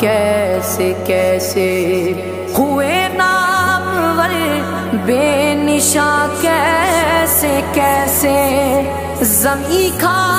कैसे कैसे? हुए नाम वर बेनिशा कैसे कैसे? जमी खा